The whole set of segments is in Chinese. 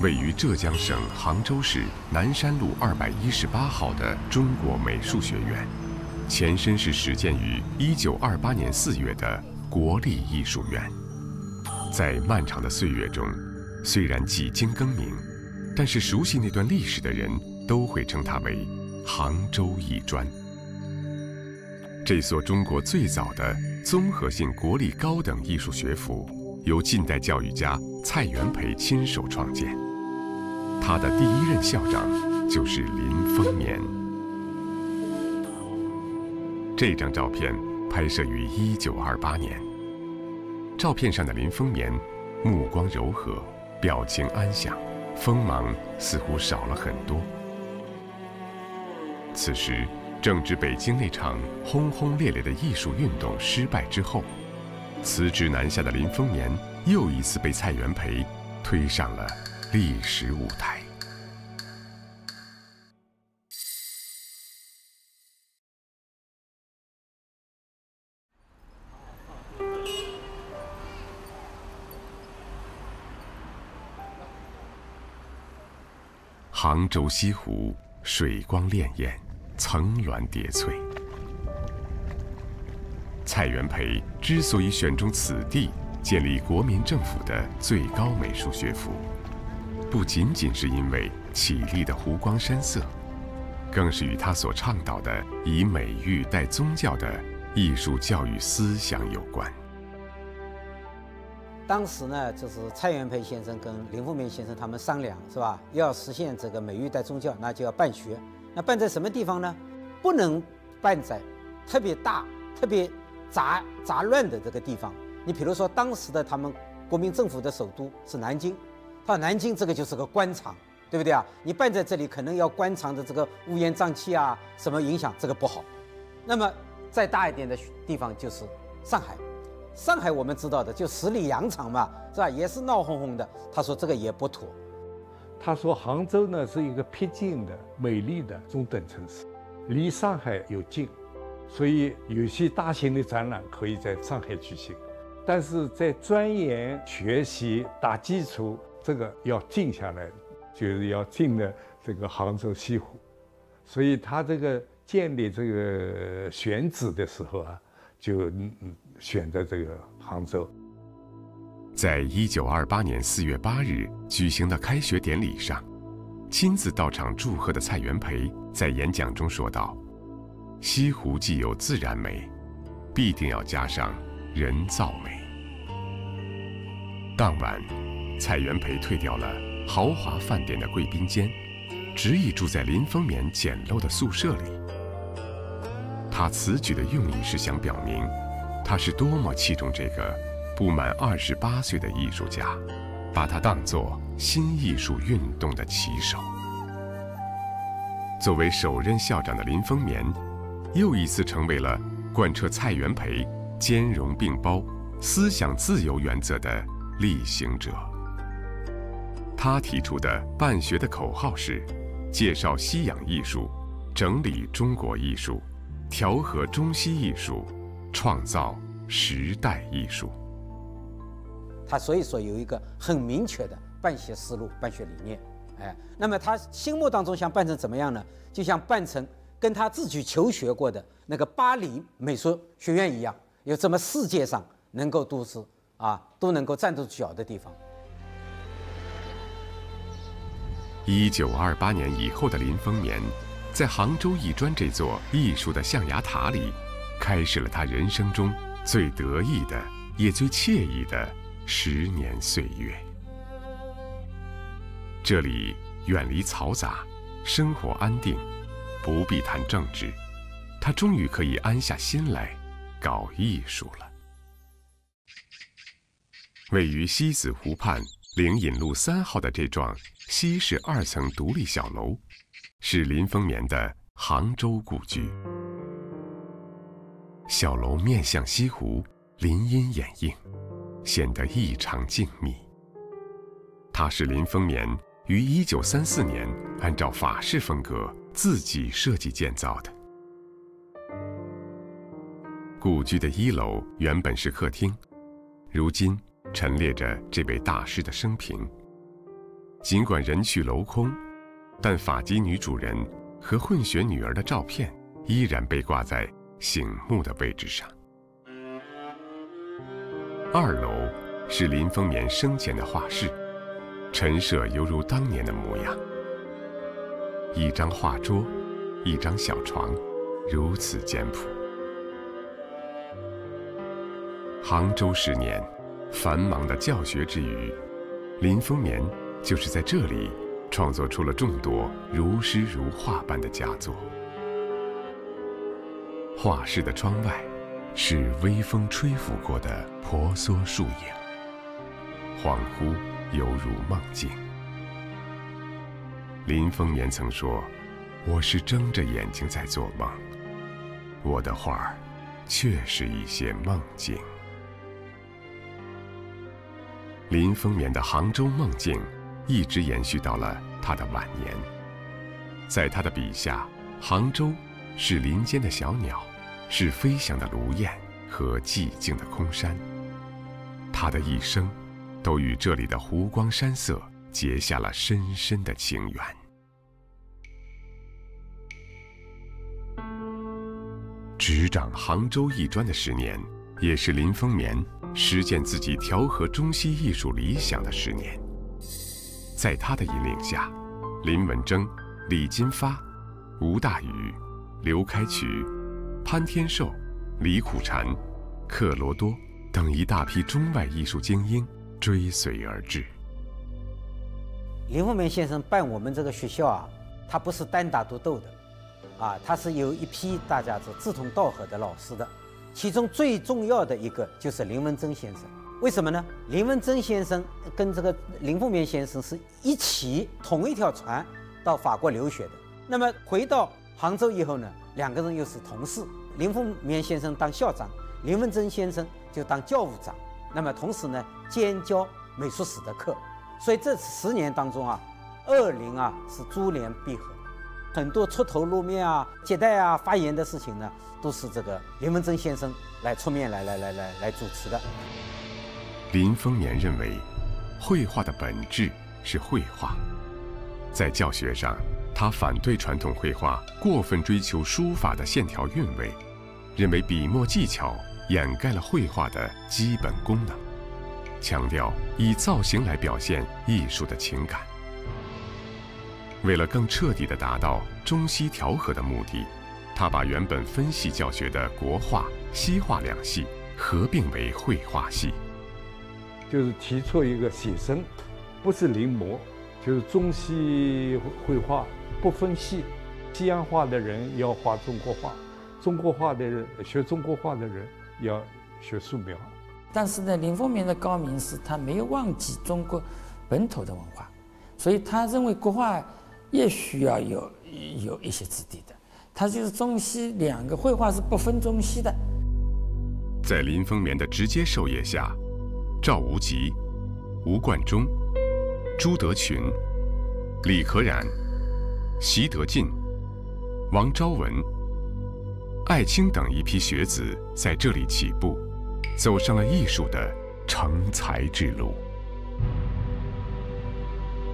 位于浙江省杭州市南山路二百一十八号的中国美术学院，前身是始建于一九二八年四月的国立艺术院。在漫长的岁月中，虽然几经更名，但是熟悉那段历史的人都会称它为杭州艺专。这所中国最早的综合性国立高等艺术学府，由近代教育家蔡元培亲手创建。他的第一任校长就是林风眠。这张照片拍摄于1928年。照片上的林风眠，目光柔和，表情安详，锋芒似乎少了很多。此时正值北京那场轰轰烈烈的艺术运动失败之后，辞职南下的林风眠又一次被蔡元培推上了历史舞台。杭州西湖水光潋滟，层峦叠翠。蔡元培之所以选中此地建立国民政府的最高美术学府，不仅仅是因为绮丽的湖光山色，更是与他所倡导的以美育代宗教的艺术教育思想有关。当时呢，就是蔡元培先生跟林凤眠先生他们商量，是吧？要实现这个美育带宗教，那就要办学。那办在什么地方呢？不能办在特别大、特别杂杂乱的这个地方。你比如说，当时的他们国民政府的首都是南京，到南京这个就是个官场，对不对啊？你办在这里，可能要官场的这个乌烟瘴气啊，什么影响，这个不好。那么再大一点的地方就是上海。上海我们知道的就十里洋场嘛，是吧？也是闹哄哄的。他说这个也不妥。他说杭州呢是一个僻静的、美丽的中等城市，离上海又近，所以有些大型的展览可以在上海举行，但是在钻研学习、打基础，这个要静下来，就是要进了这个杭州西湖。所以他这个建立这个选址的时候啊，就。选择这个杭州，在一九二八年四月八日举行的开学典礼上，亲自到场祝贺的蔡元培在演讲中说道：“西湖既有自然美，必定要加上人造美。”当晚，蔡元培退掉了豪华饭店的贵宾间，执意住在林风眠简陋的宿舍里。他此举的用意是想表明。他是多么器重这个不满二十八岁的艺术家，把他当作新艺术运动的旗手。作为首任校长的林风眠，又一次成为了贯彻蔡元培兼容并包、思想自由原则的力行者。他提出的办学的口号是：介绍西洋艺术，整理中国艺术，调和中西艺术，创造时代艺术。他所以说有一个很明确的办学思路、办学理念。哎，那么他心目当中想办成怎么样呢？就像办成跟他自己求学过的那个巴黎美术学院一样，有这么世界上能够都是啊都能够站得住脚的地方。一九二八年以后的林风眠，在杭州艺专这座艺术的象牙塔里，开始了他人生中最得意的也最惬意的十年岁月。这里远离嘈杂，生活安定，不必谈政治，他终于可以安下心来搞艺术了。位于西子湖畔灵隐路三号的这幢西式二层独立小楼，是林风眠的杭州故居。小楼面向西湖，林荫掩映，显得异常静谧。它是林风眠。于一九三四年，按照法式风格自己设计建造的。故居的一楼原本是客厅，如今陈列着这位大师的生平。尽管人去楼空，但法籍女主人和混血女儿的照片依然被挂在醒目的位置上。二楼是林风眠生前的画室。陈设犹如当年的模样，一张画桌，一张小床，如此简朴。杭州十年，繁忙的教学之余，林风眠就是在这里创作出了众多如诗如画般的佳作。画室的窗外，是微风吹拂过的婆娑树影，恍惚。犹如梦境。林风眠曾说：“我是睁着眼睛在做梦，我的画儿，却是一些梦境。”林风眠的杭州梦境，一直延续到了他的晚年。在他的笔下，杭州是林间的小鸟，是飞翔的芦雁和寂静的空山。他的一生。都与这里的湖光山色结下了深深的情缘。执掌杭州艺专的十年，也是林风眠实践自己调和中西艺术理想的十年。在他的引领下，林文征、李金发、吴大宇、刘开渠、潘天寿、李苦禅、克罗多等一大批中外艺术精英。追随而至。林风眠先生办我们这个学校啊，他不是单打独斗的，啊，他是有一批大家是志同道合的老师的。其中最重要的一个就是林文征先生。为什么呢？林文征先生跟这个林风眠先生是一起同一条船到法国留学的。那么回到杭州以后呢，两个人又是同事。林风眠先生当校长，林文征先生就当教务长。那么同时呢，兼教美术史的课，所以这十年当中啊，二林啊是珠联璧合，很多出头露面啊、接待啊、发言的事情呢，都是这个林文征先生来出面来来来来来主持的。林风眠认为，绘画的本质是绘画，在教学上，他反对传统绘画过分追求书法的线条韵味，认为笔墨技巧。掩盖了绘画的基本功能，强调以造型来表现艺术的情感。为了更彻底地达到中西调和的目的，他把原本分系教学的国画、西画两系合并为绘画系，就是提出一个写生，不是临摹，就是中西绘画不分系。西洋画的人要画中国画，中国画的人学中国画的人。要学素描，但是呢，林风眠的高明是他没有忘记中国本土的文化，所以他认为国画也需要有有一些质地的。他就是中西两个绘画是不分中西的。在林风眠的直接授业下，赵无极、吴冠中、朱德群、李可染、习德进、王昭文、艾青等一批学子在这里起步，走上了艺术的成才之路。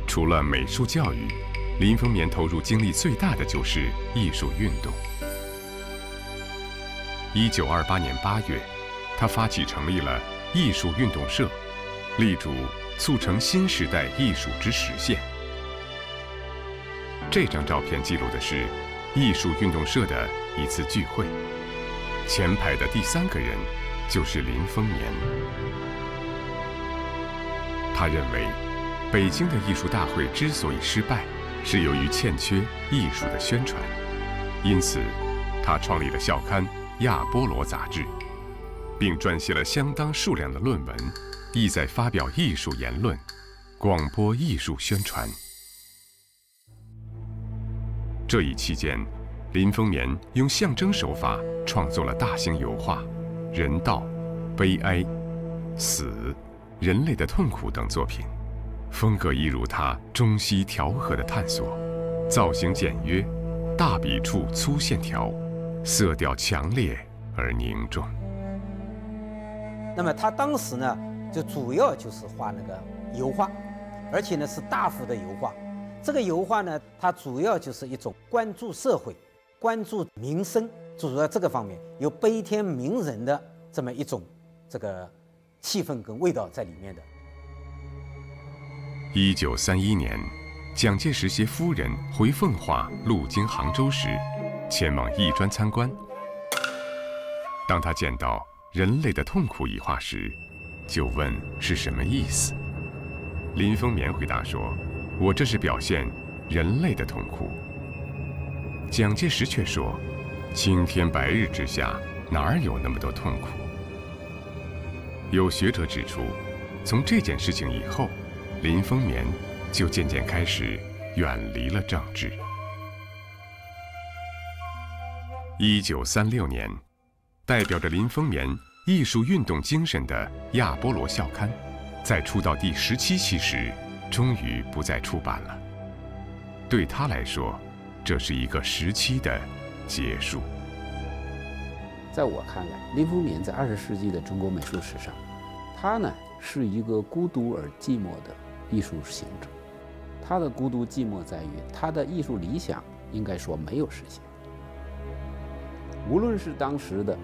除了美术教育，林风眠投入精力最大的就是艺术运动。一九二八年八月，他发起成立了艺术运动社，力主促成新时代艺术之实现。这张照片记录的是艺术运动社的一次聚会，前排的第三个人就是林风眠。他认为，北京的艺术大会之所以失败，是由于欠缺艺术的宣传，因此，他创立了校刊。亚波罗杂志，并撰写了相当数量的论文，意在发表艺术言论，广播艺术宣传。这一期间，林风眠用象征手法创作了大型油画《人道》《悲哀》《死》《人类的痛苦》等作品，风格一如他中西调和的探索，造型简约，大笔触粗线条。色调强烈而凝重。那么他当时呢，就主要就是画那个油画，而且呢是大幅的油画。这个油画呢，它主要就是一种关注社会、关注民生，主要这个方面有悲天悯人的这么一种这个气氛跟味道在里面的。一九三一年，蒋介石携夫人回奉化路经杭州时。前往艺专参观，当他见到“人类的痛苦”一画时，就问是什么意思。林风眠回答说：“我这是表现人类的痛苦。”蒋介石却说：“青天白日之下，哪有那么多痛苦？”有学者指出，从这件事情以后，林风眠就渐渐开始远离了政治。一九三六年，代表着林风眠艺术运动精神的《亚波罗校刊》，在出到第十七期时，终于不再出版了。对他来说，这是一个时期的结束。在我看来，林风眠在二十世纪的中国美术史上，他呢是一个孤独而寂寞的艺术行者。他的孤独寂寞在于，他的艺术理想应该说没有实现。无论是当时的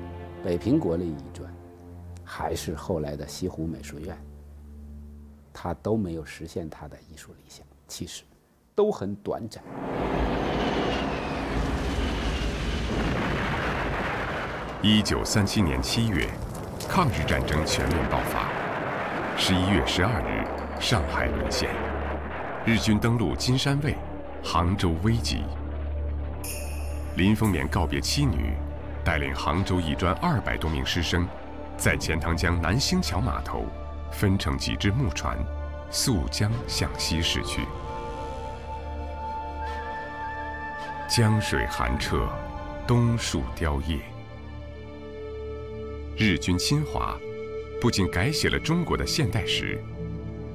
北平国立艺专，还是后来的西湖美术院，他都没有实现他的艺术理想，其实都很短暂。一九三七年七月，抗日战争全面爆发。十一月十二日，上海沦陷，日军登陆金山卫，杭州危急。林风眠告别妻女。带领杭州艺专二百多名师生，在钱塘江南星桥码头分成几只木船，溯江向西驶去。江水寒澈，冬树凋叶。日军侵华，不仅改写了中国的现代史，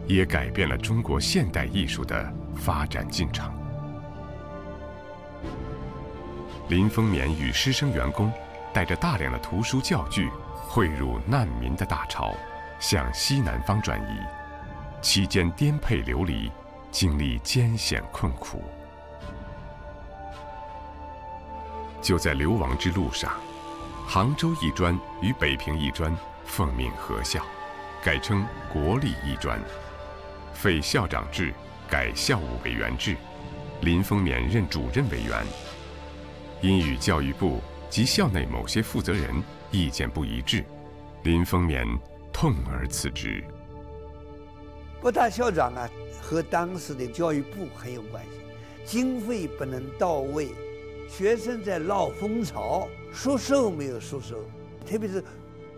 也改变了中国现代艺术的发展进程。林风眠与师生员工，带着大量的图书教具，汇入难民的大潮，向西南方转移，期间颠沛流离，经历艰险困苦。就在流亡之路上，杭州艺专与北平艺专奉命合校，改称国立艺专，废校长制，改校务委员制，林风眠任主任委员。因与教育部及校内某些负责人意见不一致，林风眠痛而辞职。不大校长啊，和当时的教育部很有关系，经费不能到位，学生在闹风潮，收收没有收收，特别是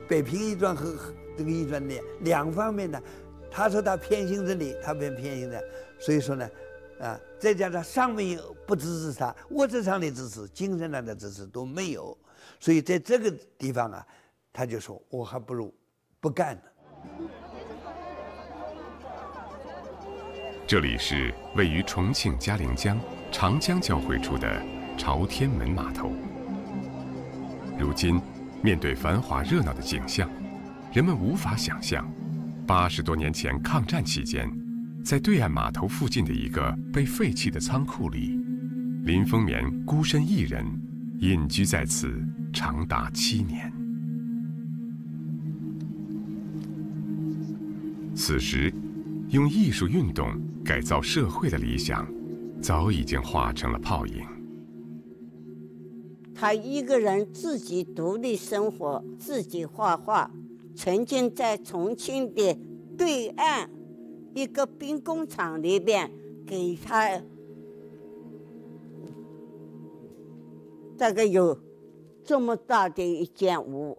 北平一专和这个艺专的两方面呢，他说他偏心这里，他偏偏心的，所以说呢。啊，再加上上面不支持他，物质上的支持、精神上的支持都没有，所以在这个地方啊，他就说我还不如不干呢。这里是位于重庆嘉陵江长江交汇处的朝天门码头。如今，面对繁华热闹的景象，人们无法想象，八十多年前抗战期间，在对岸码头附近的一个被废弃的仓库里，林风眠孤身一人隐居在此长达七年。此时，用艺术运动改造社会的理想，早已经化成了泡影。他一个人自己独立生活，自己画画。曾经在重庆的对岸一个兵工厂里边，给他大概有这么大的一间屋，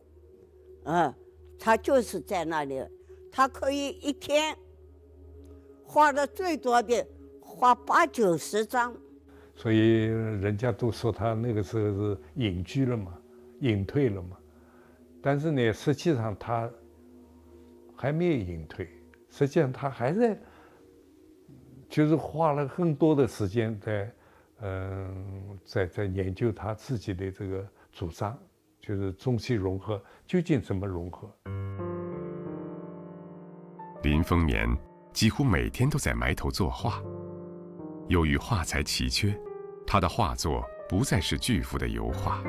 嗯，他就是在那里，他可以一天画的最多的画八九十张。所以人家都说他那个时候是隐居了嘛，隐退了嘛。但是呢，实际上他还没有隐退，实际上他还在，就是花了更多的时间在，嗯，在在研究他自己的这个主张，就是中西融合究竟怎么融合。林风眠几乎每天都在埋头作画，由于画材奇缺。他的画作不再是巨幅的油画，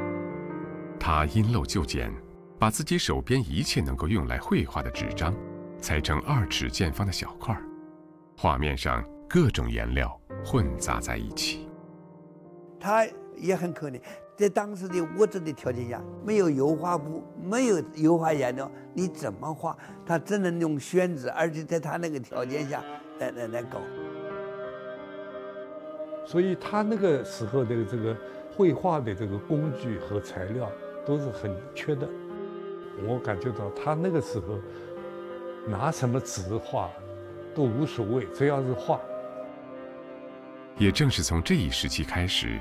他因陋就简，把自己手边一切能够用来绘画的纸张，裁成二尺见方的小块儿，画面上各种颜料混杂在一起。他也很可怜，在当时的物质的条件下，没有油画布，没有油画颜料，你怎么画？他只能用宣纸，而且在他那个条件下来来来搞。所以他那个时候的这个绘画的这个工具和材料都是很缺的。我感觉到他那个时候拿什么纸画都无所谓，只要是画。也正是从这一时期开始，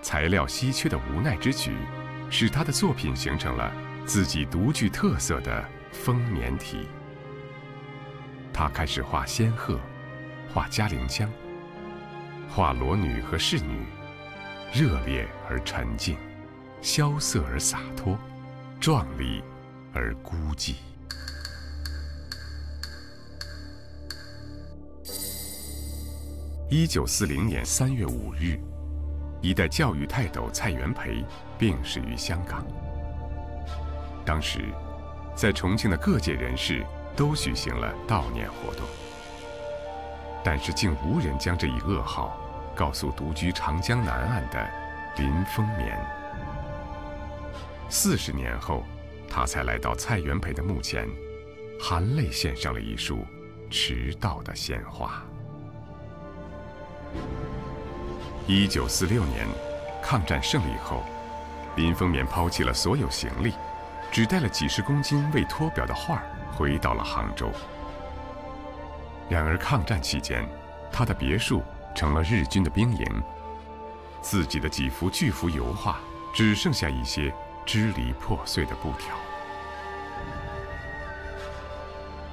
材料稀缺的无奈之举，使他的作品形成了自己独具特色的丰年体。他开始画仙鹤，画嘉陵江。画裸女和侍女，热烈而沉静，萧瑟而洒脱，壮丽而孤寂。一九四零年三月五日，一代教育泰斗蔡元培病逝于香港。当时，在重庆的各界人士都举行了悼念活动。但是，竟无人将这一噩耗告诉独居长江南岸的林风眠。四十年后，他才来到蔡元培的墓前，含泪献上了一束迟到的鲜花。一九四六年，抗战胜利后，林风眠抛弃了所有行李，只带了几十公斤未脱表的画回到了杭州。然而，抗战期间，他的别墅成了日军的兵营，自己的几幅巨幅油画只剩下一些支离破碎的布条。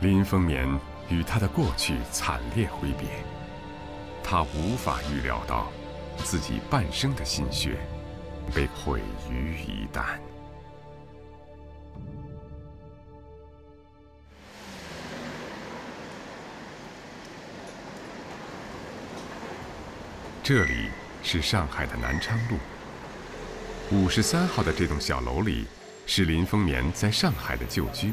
林风眠与他的过去惨烈挥别，他无法预料到，自己半生的心血被毁于一旦。这里是上海的南昌路，五十三号的这栋小楼里是林风眠在上海的旧居，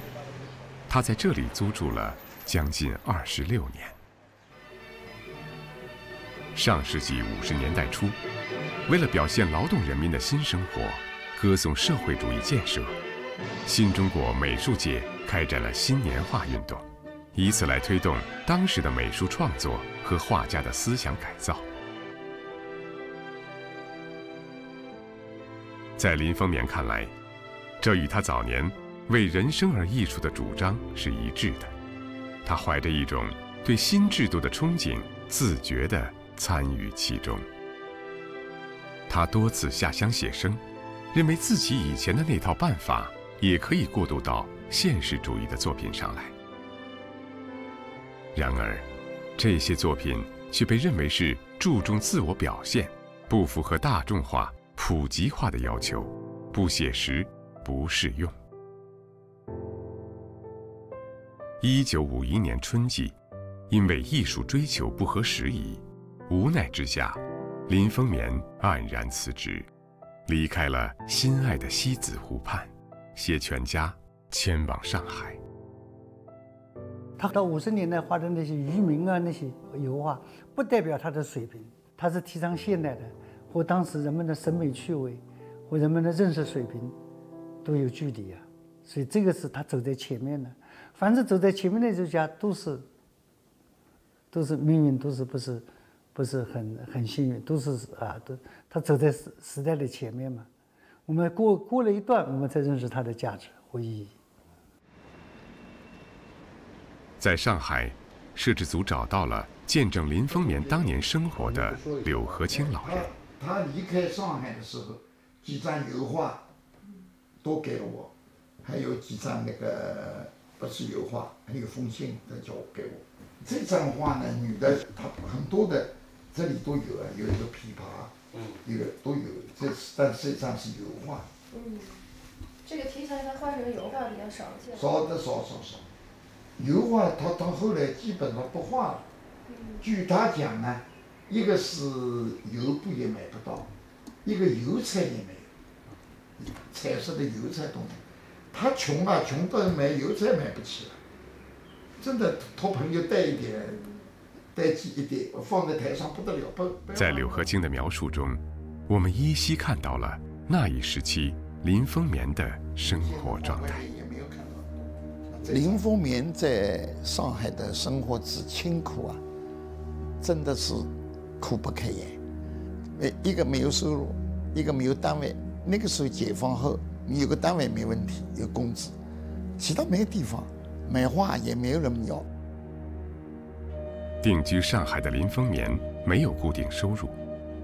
他在这里租住了将近二十六年。上世纪五十年代初，为了表现劳动人民的新生活，歌颂社会主义建设，新中国美术界开展了新年画运动，以此来推动当时的美术创作和画家的思想改造。在林风眠看来，这与他早年为人生而艺术的主张是一致的。他怀着一种对新制度的憧憬，自觉地参与其中。他多次下乡写生，认为自己以前的那套办法也可以过渡到现实主义的作品上来。然而，这些作品却被认为是注重自我表现，不符合大众化、普及化的要求，不写实，不适用。一九五一年春季，因为艺术追求不合时宜，无奈之下，林风眠黯然辞职，离开了心爱的西子湖畔，携全家迁往上海。他到五十年代画的那些渔民啊，那些油画，不代表他的水平，他是提倡现代的，和当时人们的审美趣味和人们的认识水平都有距离啊，所以这个是他走在前面的。凡是走在前面的艺术家，都是都是命运都是不是不是很很幸运，都是啊，都他走在时时代的前面嘛。我们过过了一段，我们才认识它的价值和意义。在上海，摄制组找到了见证林风眠当年生活的柳和清老人。他离开上海的时候，几张油画都给了我，还有几张那个。不是油画，还有封信，他叫我给我。这张画呢，女的她很多的，这里都有啊，有一个琵琶，嗯，有都有。这是但实际上是油画。嗯，这个题材他画成油画比较少见。少的少少少，油画他到后来基本上不画了。据他讲呢，一个是油布也买不到，一个油菜也没有，彩色的油菜都没有。他穷啊，穷到买油菜买不起了，真的托朋友带一点，带几一点，放在台上不得了。不在柳和清的描述中，我们依稀看到了那一时期林风眠的生活状态。林风眠在上海的生活之清苦啊，真的是苦不堪言。呃，一个没有收入，一个没有单位。那个时候解放后。你有个单位没问题，有工资，其他没地方，买画也没有人要。定居上海的林风眠没有固定收入，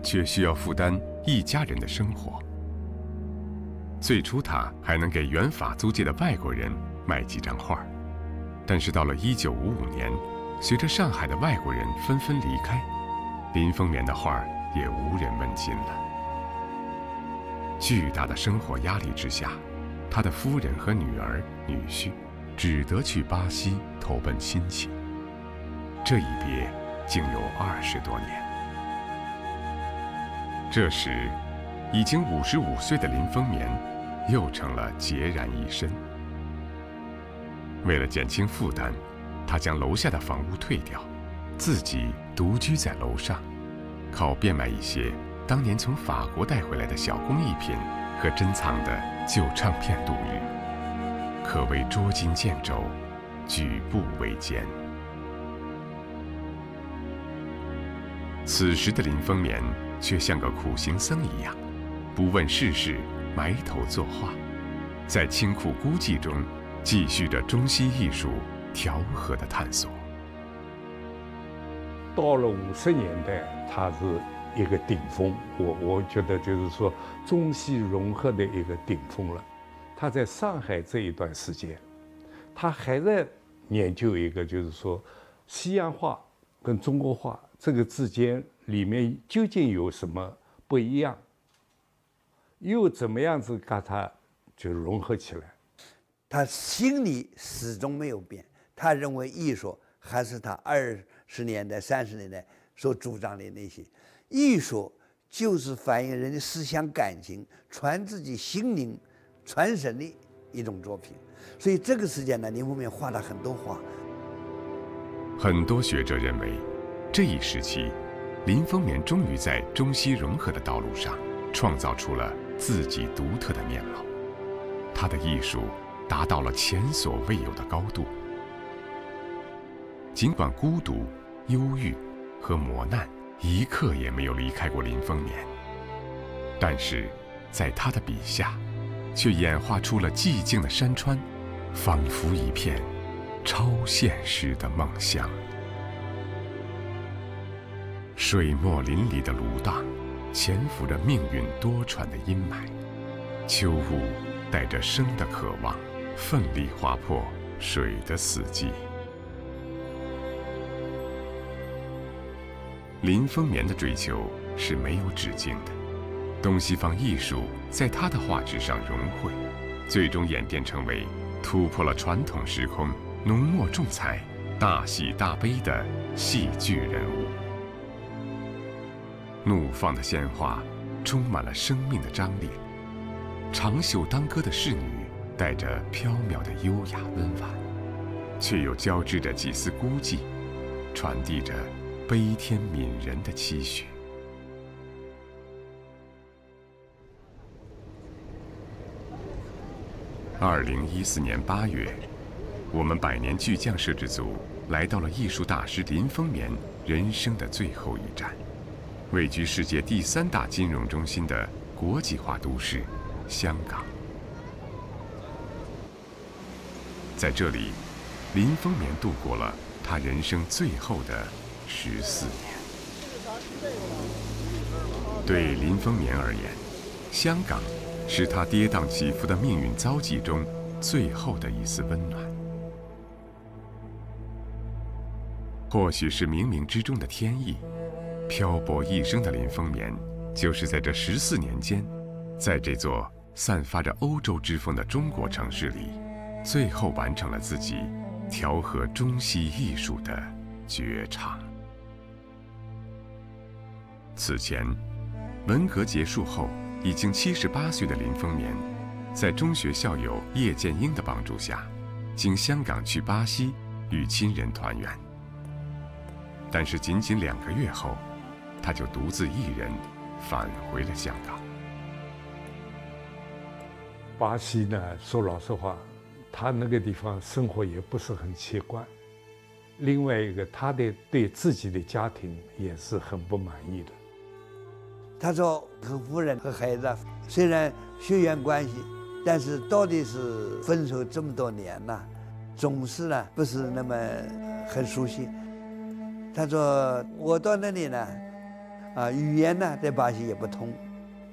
却需要负担一家人的生活。最初他还能给原法租界的外国人卖几张画，但是到了1955年，随着上海的外国人纷纷离开，林风眠的画也无人问津了。巨大的生活压力之下，他的夫人和女儿、女婿只得去巴西投奔亲戚。这一别竟有二十多年。这时，已经五十五岁的林风眠又成了孑然一身。为了减轻负担，他将楼下的房屋退掉，自己独居在楼上，靠变卖一些。当年从法国带回来的小工艺品和珍藏的旧唱片度日，可谓捉襟见肘，举步维艰。此时的林风眠却像个苦行僧一样，不问世事，埋头作画，在清苦孤寂中继续着中西艺术调和的探索。到了五十年代，他是。一个顶峰，我我觉得就是说中西融合的一个顶峰了。他在上海这一段时间，他还在研究一个，就是说西洋画跟中国画这个之间里面究竟有什么不一样，又怎么样子把它就融合起来。他心里始终没有变，他认为艺术还是他二十年代、三十年代所主张的那些。艺术就是反映人的思想感情、传自己心灵、传神的一种作品。所以这个时间呢，林风眠画了很多画。很多学者认为，这一时期，林风眠终于在中西融合的道路上，创造出了自己独特的面貌。他的艺术达到了前所未有的高度。尽管孤独、忧郁和磨难。一刻也没有离开过林风眠，但是，在他的笔下，却演化出了寂静的山川，仿佛一片超现实的梦乡。水墨淋漓的芦荡，潜伏着命运多舛的阴霾。秋雾带着生的渴望，奋力划破水的死寂。林风眠的追求是没有止境的，东西方艺术在他的画纸上融汇，最终演变成为突破了传统时空、浓墨重彩、大喜大悲的戏剧人物。怒放的鲜花，充满了生命的张力。长袖当歌的侍女，带着飘渺的优雅温婉，却又交织着几丝孤寂，传递着悲天悯人的期许。二零一四年八月，我们百年巨匠摄制组来到了艺术大师林风眠人生的最后一站。位居世界第三大金融中心的国际化都市——香港，在这里，林风眠度过了他人生最后的十四年。对林风眠而言，香港是他跌宕起伏的命运遭际中最后的一丝温暖。或许是冥冥之中的天意。漂泊一生的林风眠，就是在这十四年间，在这座散发着欧洲之风的中国城市里，最后完成了自己调和中西艺术的绝唱。此前，文革结束后已经七十八岁的林风眠，在中学校友叶剑英的帮助下，经香港去巴西与亲人团圆。但是仅仅两个月后，他就独自一人返回了香港。巴西呢，说老实话，他那个地方生活也不是很习惯。另外一个，他的对自己的家庭也是很不满意的。他说：“和夫人和孩子虽然血缘关系，但是到底是分手这么多年了，总是呢不是那么很熟悉。”他说：“我到那里呢。”啊，语言呢，在巴西也不通，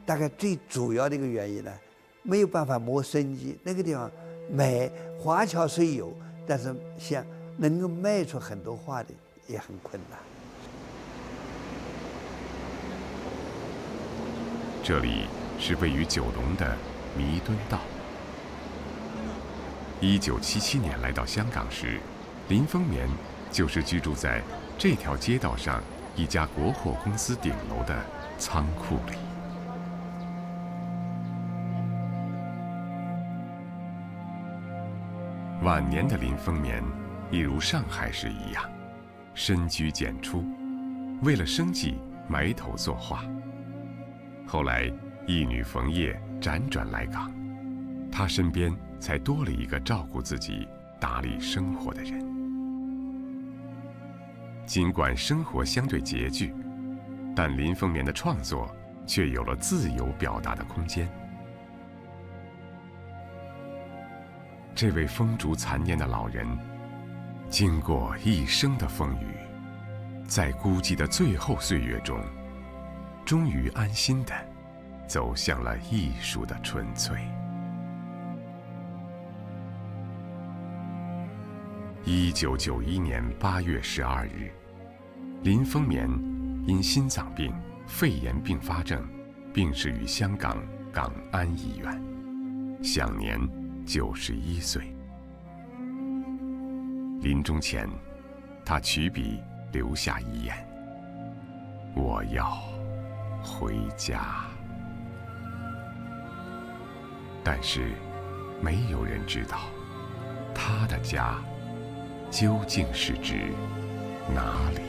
大概最主要的一个原因呢，没有办法谋生计。那个地方买华侨虽有，但是想能够卖出很多画的也很困难。这里是位于九龙的弥敦道。一九七七年来到香港时，林风眠就是居住在这条街道上。一家国货公司顶楼的仓库里，晚年的林风眠，一如上海时一样，深居简出，为了生计埋头作画。后来义女冯叶辗转来港，他身边才多了一个照顾自己、打理生活的人。尽管生活相对拮据，但林风眠的创作却有了自由表达的空间。这位风烛残年的老人，经过一生的风雨，在孤寂的最后岁月中，终于安心的走向了艺术的纯粹。一九九一年八月十二日，林风眠因心脏病、肺炎并发症病逝于香港港安医院，享年九十一岁。临终前，他取笔留下遗言：“我要回家。”但是，没有人知道他的家。究竟是指哪里？